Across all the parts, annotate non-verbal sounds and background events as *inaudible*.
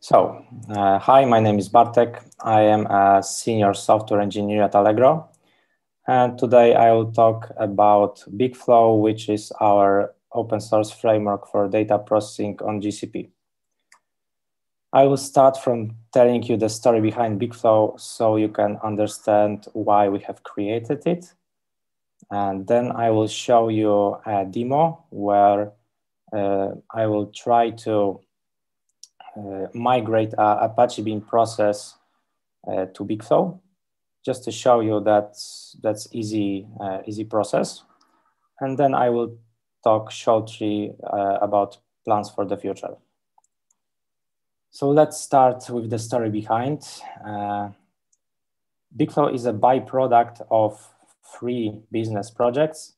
So, uh, hi, my name is Bartek. I am a senior software engineer at Allegro. And today I will talk about BigFlow, which is our open source framework for data processing on GCP. I will start from telling you the story behind BigFlow so you can understand why we have created it. And then I will show you a demo where uh, I will try to migrate a Apache Beam process uh, to BigFlow, just to show you that that's easy, uh, easy process. And then I will talk shortly about plans for the future. So let's start with the story behind. Uh, BigFlow is a byproduct of three business projects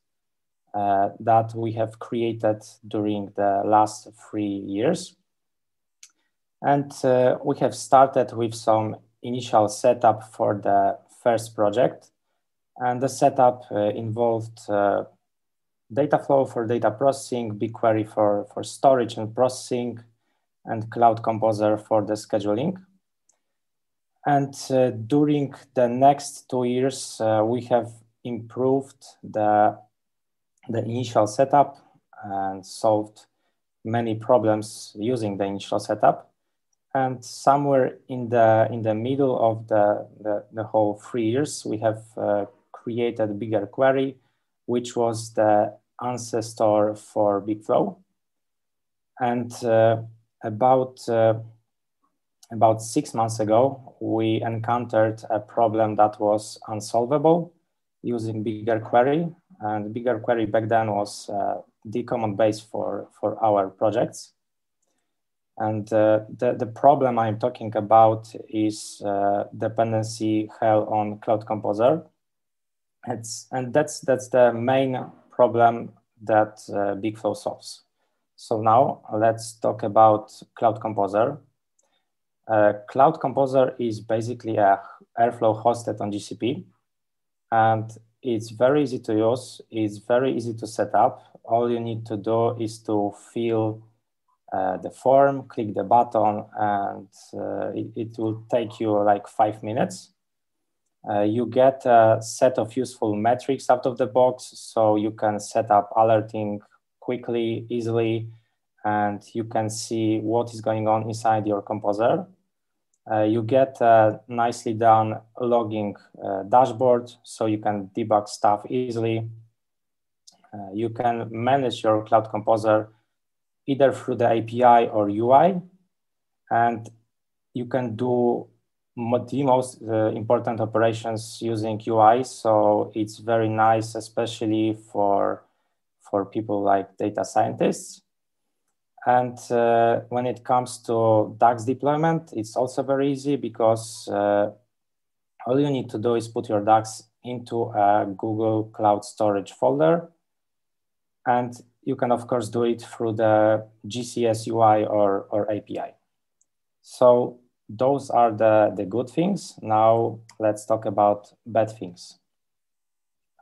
uh, that we have created during the last three years. And uh, we have started with some initial setup for the first project. And the setup uh, involved uh, data flow for data processing, BigQuery for, for storage and processing, and Cloud Composer for the scheduling. And uh, during the next two years, uh, we have improved the, the initial setup and solved many problems using the initial setup and somewhere in the in the middle of the the, the whole three years we have uh, created BiggerQuery which was the ancestor for bigflow and uh, about uh, about six months ago we encountered a problem that was unsolvable using BiggerQuery and BiggerQuery back then was uh, the common base for for our projects and uh, the, the problem I'm talking about is uh, dependency hell on Cloud Composer. It's, and that's, that's the main problem that uh, BigFlow solves. So now let's talk about Cloud Composer. Uh, Cloud Composer is basically a Airflow hosted on GCP. And it's very easy to use. It's very easy to set up. All you need to do is to fill uh, the form, click the button, and uh, it, it, will take you like five minutes. Uh, you get a set of useful metrics out of the box, so you can set up alerting quickly, easily, and you can see what is going on inside your composer. Uh, you get a nicely done logging uh, dashboard, so you can debug stuff easily. You can manage your Cloud Composer either through the API or UI. And you can do the most uh, important operations using UI. So it's very nice, especially for, for people like data scientists. And uh, when it comes to DAGs deployment, it's also very easy because uh, all you need to do is put your DAGs into a Google Cloud Storage folder. And you can, of course, do it through the GCS UI or, or API. So those are the, the good things. Now let's talk about bad things.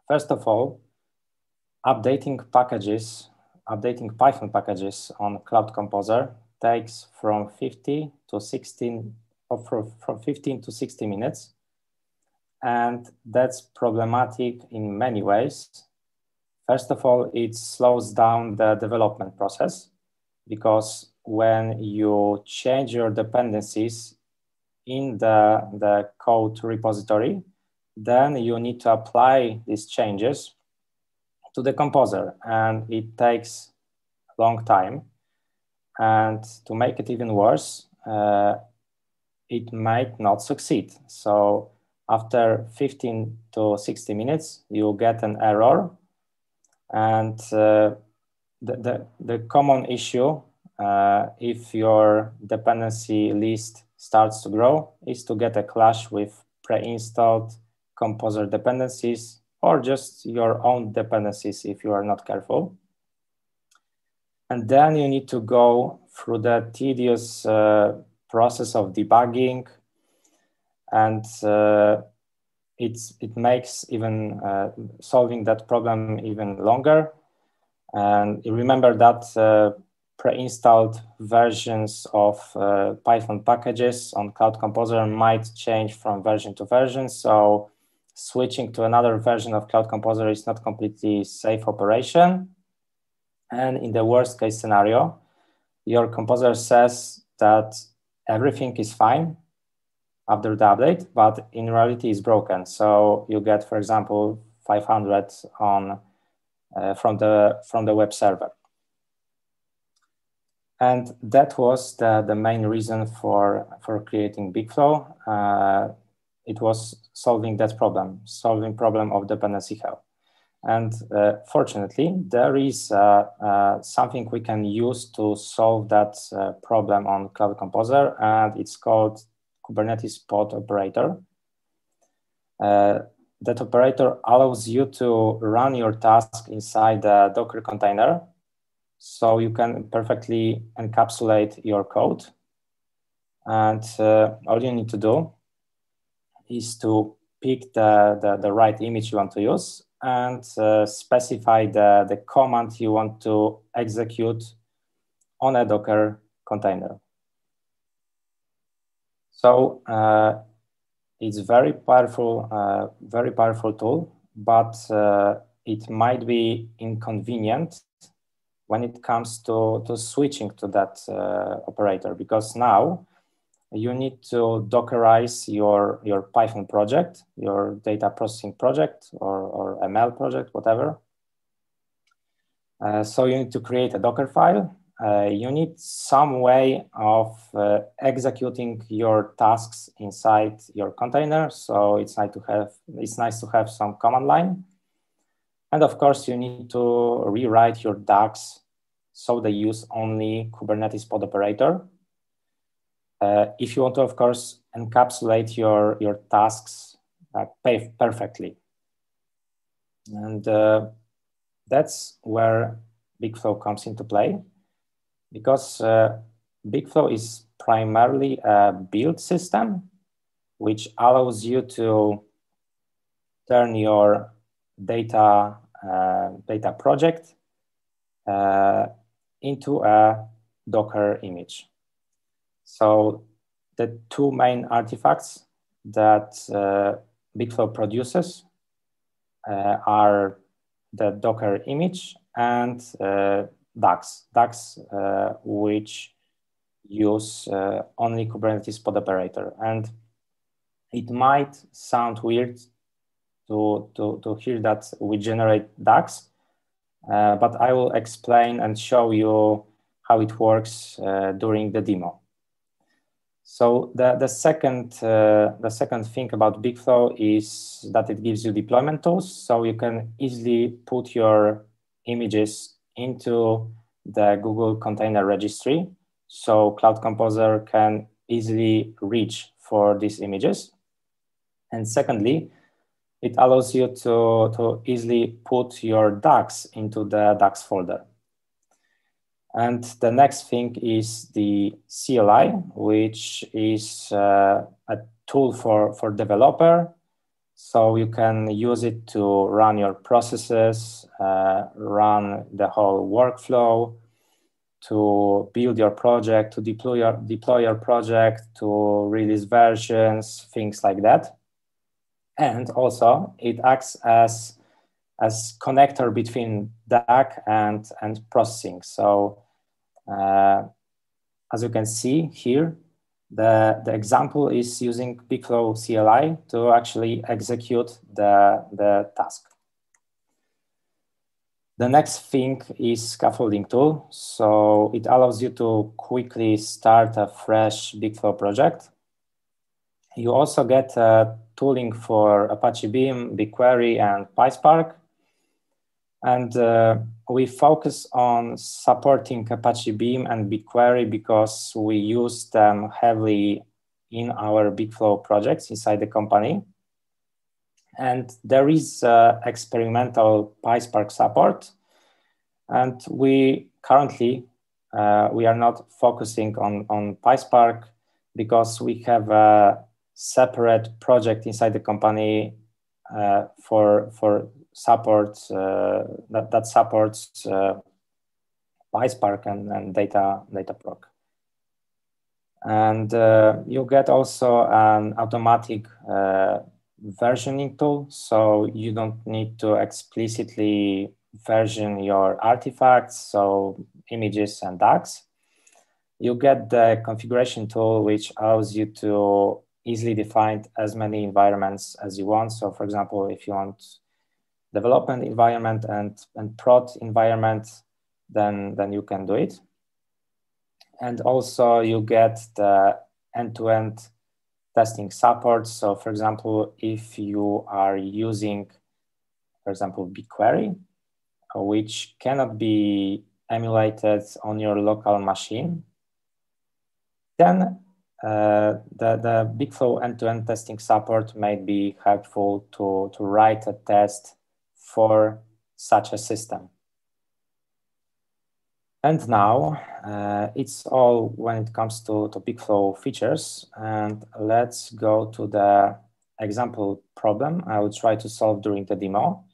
First of all, updating packages, updating Python packages on Cloud Composer takes from 50 to 16, or from, from 15 to 60 minutes. And that's problematic in many ways First of all, it slows down the development process because when you change your dependencies in the, the code repository, then you need to apply these changes to the composer and it takes a long time. And to make it even worse, uh, it might not succeed. So after 15 to 60 minutes, you get an error and uh, the, the, the, common issue, uh, if your dependency list starts to grow, is to get a clash with pre-installed composer dependencies or just your own dependencies if you are not careful. And then you need to go through the tedious uh, process of debugging and uh, it's it makes even uh, solving that problem even longer. And remember that uh, pre-installed versions of uh, Python packages on Cloud Composer might change from version to version. So switching to another version of Cloud Composer is not completely safe operation. And in the worst case scenario, your composer says that everything is fine after the update, but in reality is broken. So you get, for example, 500 on uh, from the from the web server. And that was the, the main reason for, for creating Bigflow. Uh, it was solving that problem, solving problem of dependency hell. And uh, fortunately, there is uh, uh, something we can use to solve that uh, problem on Cloud Composer, and it's called Kubernetes pod operator. Uh, that operator allows you to run your task inside a Docker container so you can perfectly encapsulate your code. And uh, all you need to do is to pick the, the, the, right image you want to use and uh, specify the, the command you want to execute on a Docker container. So uh, it's very powerful, uh, very powerful tool, but uh, it might be inconvenient when it comes to, to switching to that uh, operator because now you need to dockerize your, your Python project, your data processing project or, or ML project, whatever. Uh, so you need to create a Docker file. Uh, you need some way of uh, executing your tasks inside your container. So it's nice to have it's nice to have some command line. And of course, you need to rewrite your DAGs so they use only Kubernetes pod operator. Uh, if you want to, of course, encapsulate your, your tasks uh, perfectly. And uh, that's where Bigflow comes into play because uh, Bigflow is primarily a build system, which allows you to turn your data uh, data project uh, into a Docker image. So the two main artifacts that uh, Bigflow produces uh, are the Docker image and DAGs, DAGs uh, which use uh, only Kubernetes pod operator. And it might sound weird to, to, to hear that we generate DAGs, uh, but I will explain and show you how it works uh, during the demo. So the, the, second, uh, the second thing about Bigflow is that it gives you deployment tools. So you can easily put your images into the Google Container Registry. So Cloud Composer can easily reach for these images. And secondly, it allows you to, to easily put your DAGs into the DAGs folder. And the next thing is the CLI, which is uh, a tool for, for developer. So you can use it to run your processes, uh, run the whole workflow, to build your project, to deploy your, deploy your project, to release versions, things like that and also it acts as as connector between DAG and and processing. So uh, as you can see here, the the example is using Bigflow CLI to actually execute the the task. The next thing is scaffolding tool. So it allows you to quickly start a fresh Bigflow project. You also get a tooling for Apache Beam, BigQuery, and PySpark. And uh, we focus on supporting Apache Beam and BigQuery because we use them heavily in our Bigflow projects inside the company. And there is uh, experimental PySpark support. And we currently, uh, we are not focusing on, on PySpark because we have a separate project inside the company uh, for for support uh, that, that supports uh, PySpark and, and Data Dataproc. And uh, you get also an automatic versioning tool, so you don't need to explicitly version your artifacts, so images and DAGs. You get the configuration tool, which allows you to easily define as many environments as you want. So for example, if you want development environment and, and prod environment, then, then you can do it. And also you get the end-to-end -end testing support. So for example, if you are using, for example, BigQuery, which cannot be emulated on your local machine, then uh, the, the Bigflow end-to-end testing support may be helpful to, to write a test for such a system. And now uh, it's all when it comes to, to Bigflow features. And let's go to the example problem I will try to solve during the demo.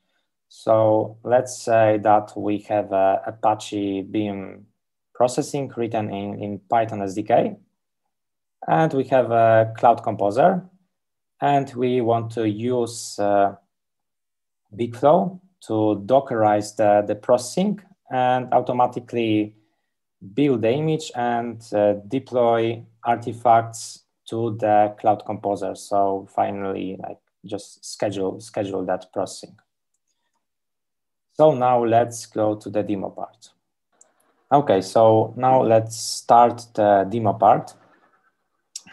So let's say that we have a Apache Beam processing written in, in Python SDK. And we have a Cloud Composer. And we want to use uh, Bigflow to Dockerize the, the processing and automatically build the image and uh, deploy artifacts to the Cloud Composer. So finally, like just schedule schedule that processing. So now let's go to the demo part. Okay, so now let's start the demo part.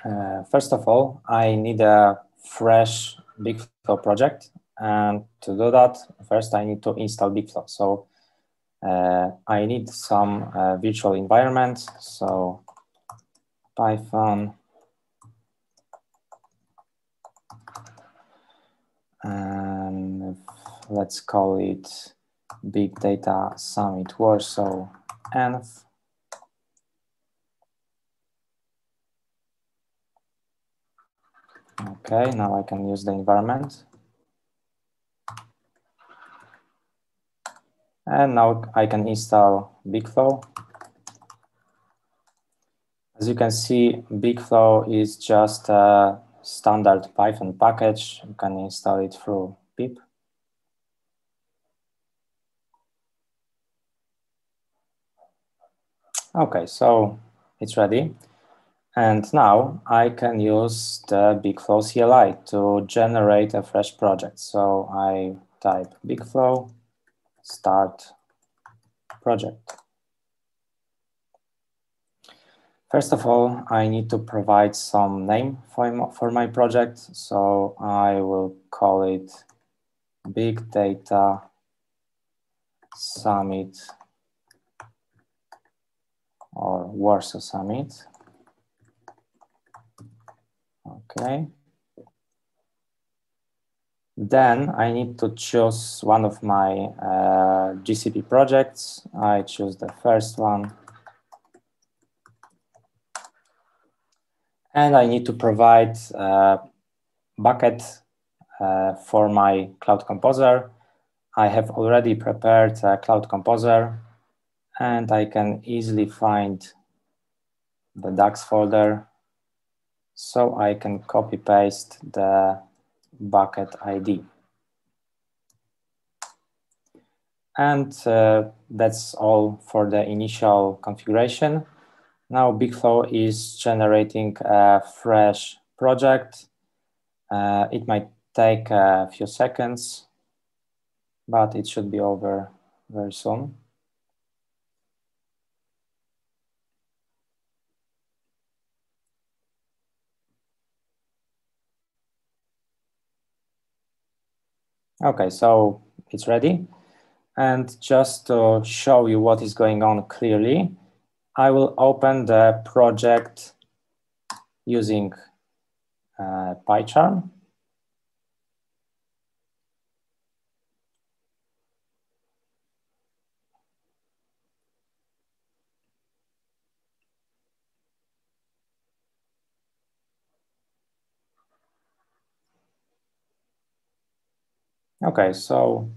Uh, first of all, I need a fresh Bigflow project. And to do that, first I need to install Bigflow. So uh, I need some uh, virtual environment. So Python and let's call it Big Data Summit Warsaw Env. Okay, now I can use the environment. And now I can install Bigflow. As you can see, Bigflow is just a standard Python package. You can install it through pip. Okay, so it's ready. And now I can use the Bigflow CLI to generate a fresh project. So I type Bigflow start project. First of all, I need to provide some name for my, for my project. So I will call it Big Data Summit or Warsaw Summit. Okay. Then I need to choose one of my uh, GCP projects. I choose the first one. And I need to provide a uh, bucket uh, for my Cloud Composer. I have already prepared a Cloud Composer and I can easily find the DAGs folder so I can copy paste the bucket ID. And uh, that's all for the initial configuration. Now Bigflow is generating a fresh project. Uh, it might take a few seconds, but it should be over very soon. Okay, so it's ready. And just to show you what is going on clearly, I will open the project using uh, PyCharm. Okay, so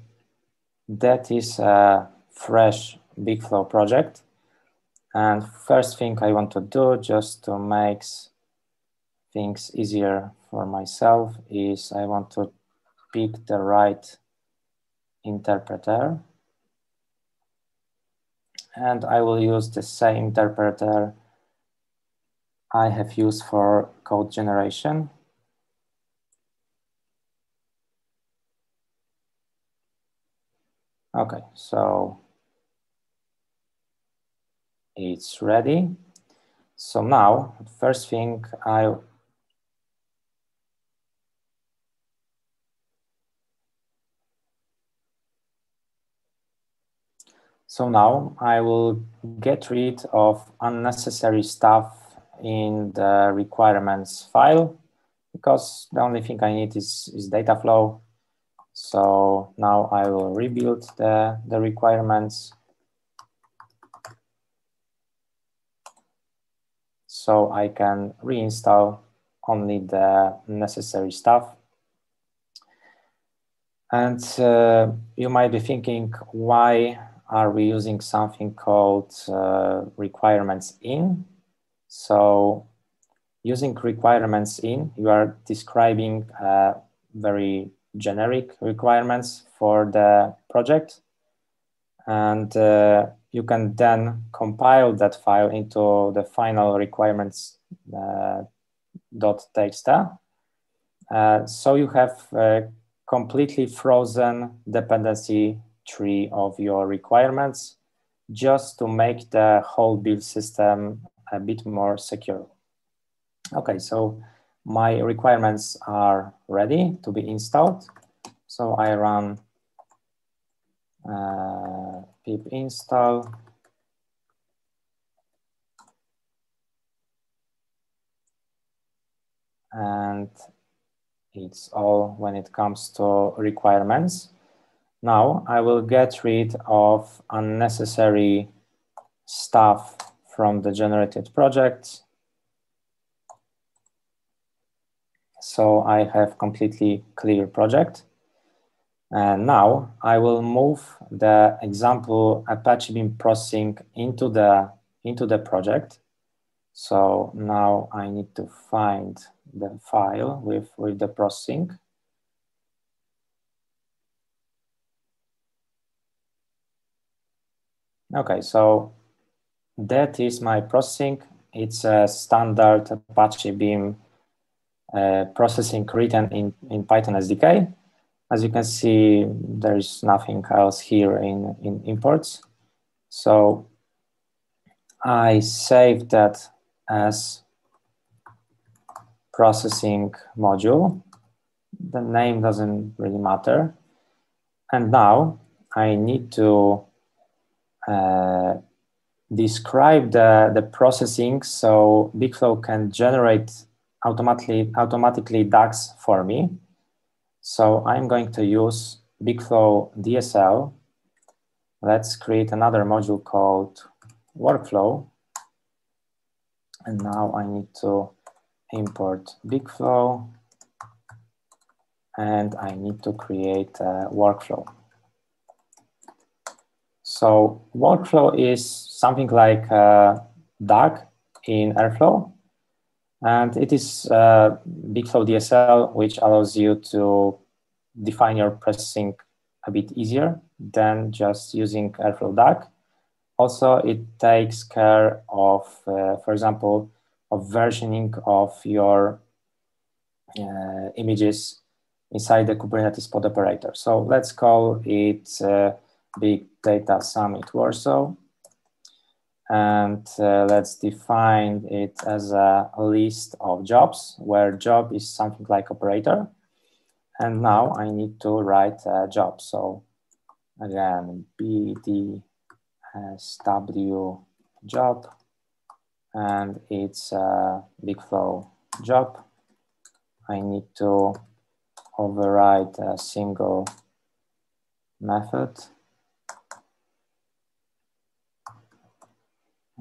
that is a fresh Bigflow project. And first thing I want to do just to make things easier for myself is I want to pick the right interpreter. And I will use the same interpreter I have used for code generation. Okay, so it's ready. So now, first thing I So now I will get rid of unnecessary stuff in the requirements file because the only thing I need is, is data flow. So now I will rebuild the, the requirements. So I can reinstall only the necessary stuff. And uh, you might be thinking, why are we using something called uh, requirements in. So using requirements in, you are describing uh, very generic requirements for the project. And uh, you can then compile that file into the final requirements uh, .txt. Uh, so you have a completely frozen dependency tree of your requirements just to make the whole build system a bit more secure. Okay, so my requirements are ready to be installed. So I run uh, pip install and it's all when it comes to requirements. Now I will get rid of unnecessary stuff from the generated project. So I have completely clear project. And now I will move the example Apache Beam processing into the, into the project. So now I need to find the file with, with the processing. Okay, so that is my processing. It's a standard Apache Beam uh, processing written in, in Python SDK. As you can see, there is nothing else here in, in imports. So I saved that as processing module. The name doesn't really matter. And now I need to uh, describe the, the processing so Bigflow can generate automatically, automatically DAGs for me. So I'm going to use Bigflow DSL. Let's create another module called workflow. And now I need to import Bigflow and I need to create a workflow. So workflow is something like uh, DAG in Airflow. And it is uh, Bigflow DSL, which allows you to define your processing a bit easier than just using Airflow DAG. Also, it takes care of, uh, for example, of versioning of your uh, images inside the Kubernetes pod operator. So let's call it uh, Big Data Summit Warsaw. And uh, let's define it as a list of jobs where job is something like operator. And now I need to write a job. So again, BDSW job, and it's a Bigflow job. I need to override a single method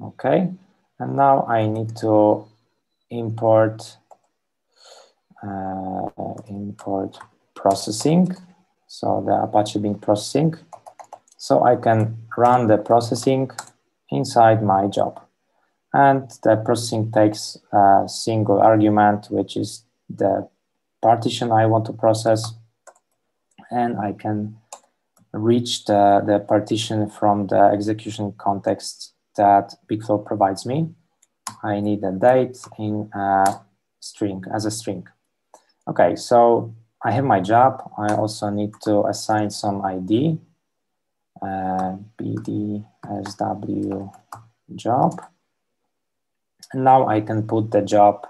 Okay, and now I need to import uh, import processing. So the Apache Beam processing. So I can run the processing inside my job. And the processing takes a single argument, which is the partition I want to process. And I can reach the, the partition from the execution context that Bigflow provides me. I need a date in a string, as a string. Okay, so I have my job. I also need to assign some ID, uh, bdsw job. And now I can put the job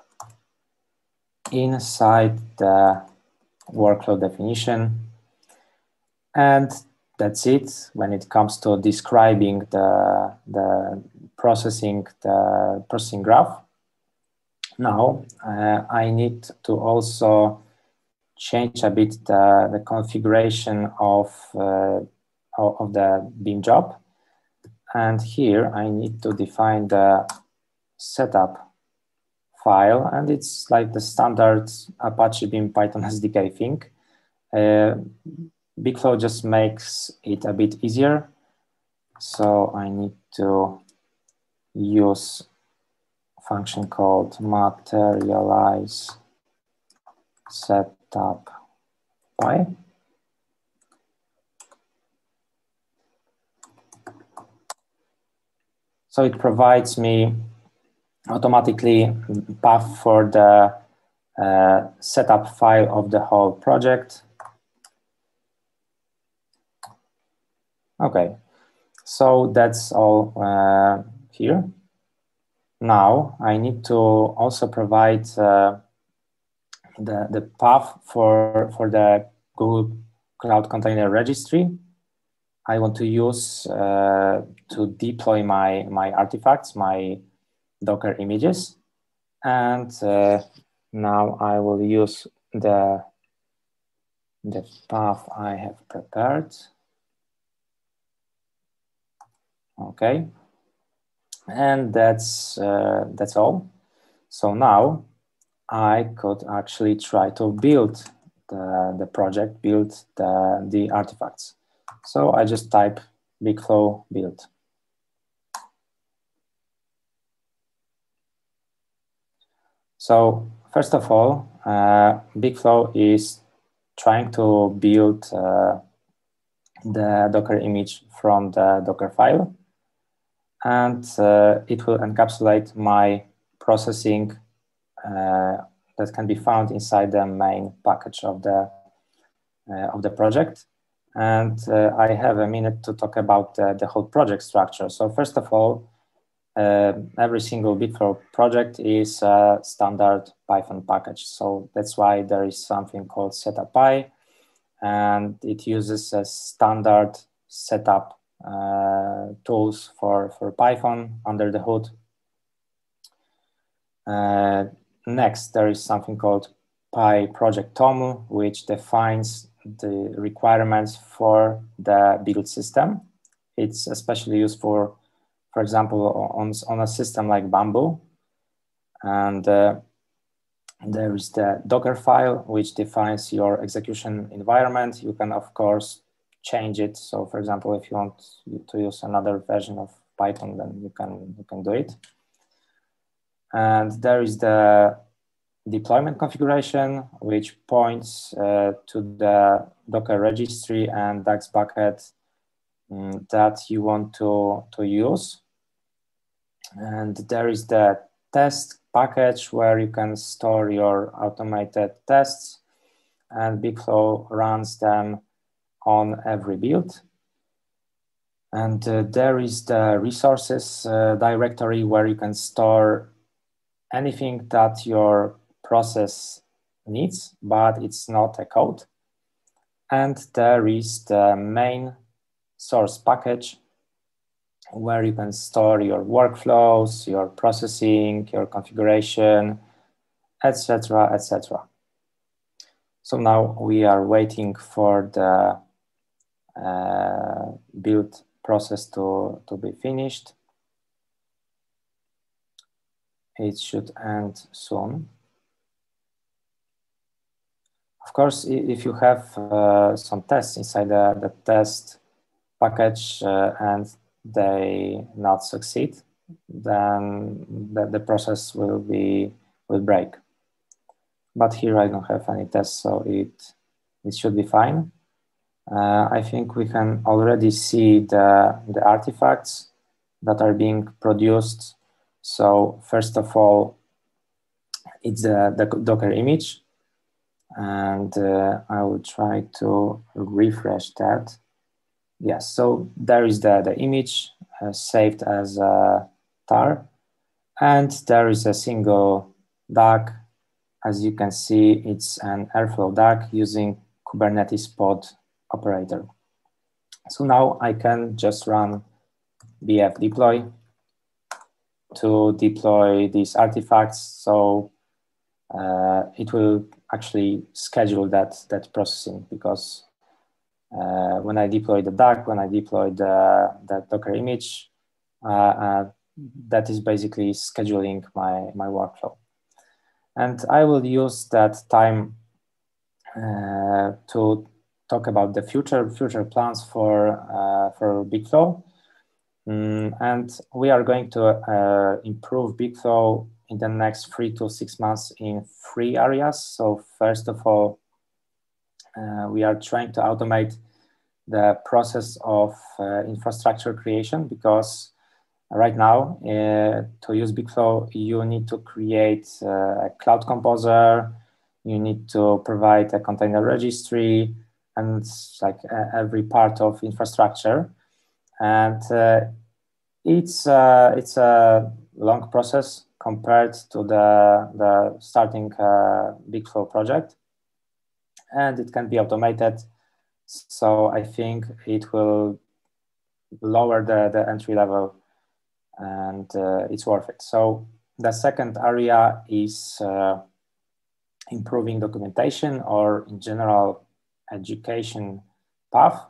inside the workload definition. And that's it when it comes to describing the, the processing, the processing graph. Now uh, I need to also change a bit the, the configuration of, uh, of the Beam job. And here I need to define the setup file, and it's like the standard Apache Beam Python *laughs* SDK thing. Uh, Bigflow just makes it a bit easier. So I need to use a function called materialize setup py. So it provides me automatically path for the uh, setup file of the whole project. Okay, so that's all uh, here. Now I need to also provide uh, the, the path for, for the Google Cloud Container Registry. I want to use uh, to deploy my, my artifacts, my Docker images. And uh, now I will use the, the path I have prepared. Okay, and that's uh, that's all. So now I could actually try to build the, the project, build the, the artifacts. So I just type bigflow build. So first of all, uh, Bigflow is trying to build uh, the Docker image from the Docker file. And uh, it will encapsulate my processing uh, that can be found inside the main package of the, uh, of the project. And uh, I have a minute to talk about the whole project structure. So first of all, uh, every single Bigflow project is a standard Python package. So that's why there is something called setup.py, and it uses a standard setup uh, tools for, for Python under the hood. Uh, next, there is something called PyProject.toml, which defines the requirements for the build system. It's especially used for for example, on, on a system like Bamboo. And uh, there is the Docker file, which defines your execution environment. You can, of course, change it. So for example, if you want to use another version of Python, then you can, you can do it. And there is the deployment configuration, which points uh, to the Docker registry and DAGs bucket um, that you want to, to use. And there is the test package where you can store your automated tests and Bigflow runs them on every build. And uh, there is the resources uh, directory where you can store anything that your process needs, but it's not a code. And there is the main source package where you can store your workflows, your processing, your configuration, etc., etc. So now we are waiting for the build process to, to be finished. It should end soon. Of course, if you have uh, some tests inside the, the test package uh, and they not succeed, then the, the process will be will break. But here I don't have any tests, so it it should be fine. Uh, I think we can already see the, the artifacts that are being produced. So first of all, it's the, the Docker image. And uh, I will try to refresh that. Yes, so there is the, the image uh, saved as a tar. And there is a single DAG. As you can see, it's an Airflow DAG using Kubernetes pod operator. So now I can just run bf deploy to deploy these artifacts. So uh, it will actually schedule that, that processing because uh, when I deploy the DAG, when I deploy the, the Docker image, uh, uh, that is basically scheduling my, my workflow. And I will use that time uh, to talk about the future future plans for uh, for BigFlow. Mm, and we are going to uh, improve BigFlow in the next three to six months in three areas. So first of all, uh, we are trying to automate the process of uh, infrastructure creation because right now uh, to use BigFlow, you need to create uh, a cloud composer, you need to provide a container registry, and like every part of infrastructure. And uh, it's uh, it's a long process compared to the the starting uh, BigFlow project, and it can be automated. So I think it will lower the, the entry level and uh, it's worth it. So the second area is uh, improving documentation or in general education path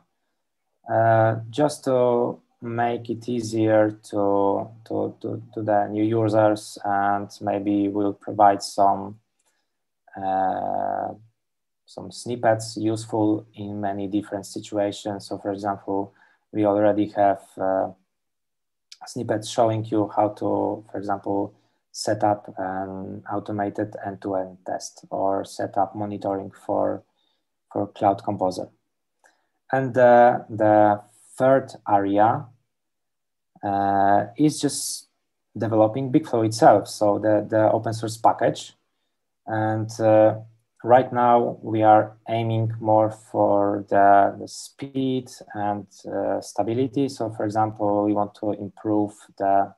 uh, just to make it easier to, to, to, to, the new users and maybe we'll provide some uh, some snippets useful in many different situations. So for example, we already have uh, snippets showing you how to, for example, set up an automated end-to-end -end test or set up monitoring for for Cloud Composer. And the, the third area uh, is just developing BigFlow itself, so the, the open source package. And uh, right now we are aiming more for the, the speed and uh, stability. So for example, we want to improve the,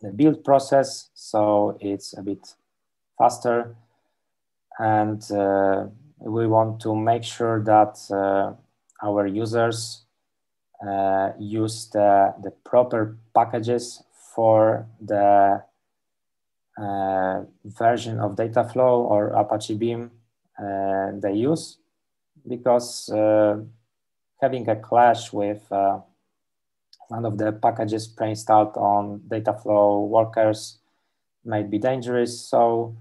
the build process so it's a bit faster and uh, we want to make sure that uh, our users uh, use the, the proper packages for the uh, version of Dataflow or Apache Beam they use because having a clash with one of the packages pre-installed on Dataflow workers might be dangerous. So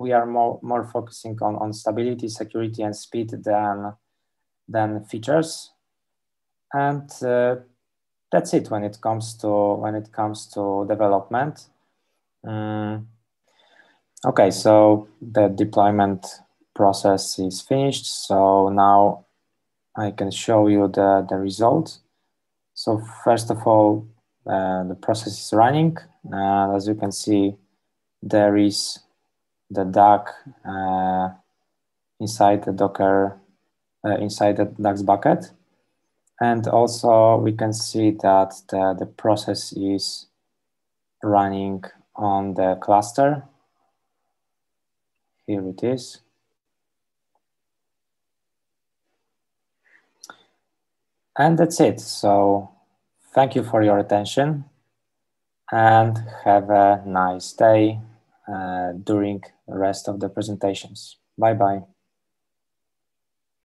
we are more, more focusing on, on stability, security, and speed than, than features. And uh, that's it when it comes to when it comes to development. Um, okay, so the deployment process is finished. So now I can show you the, the result. So first of all, uh, the process is running. Uh, as you can see, there is the DAG uh, inside the Docker, uh, inside the DAG's bucket. And also we can see that the, the process is running on the cluster. Here it is. And that's it. So thank you for your attention and have a nice day uh, during rest of the presentations. Bye bye.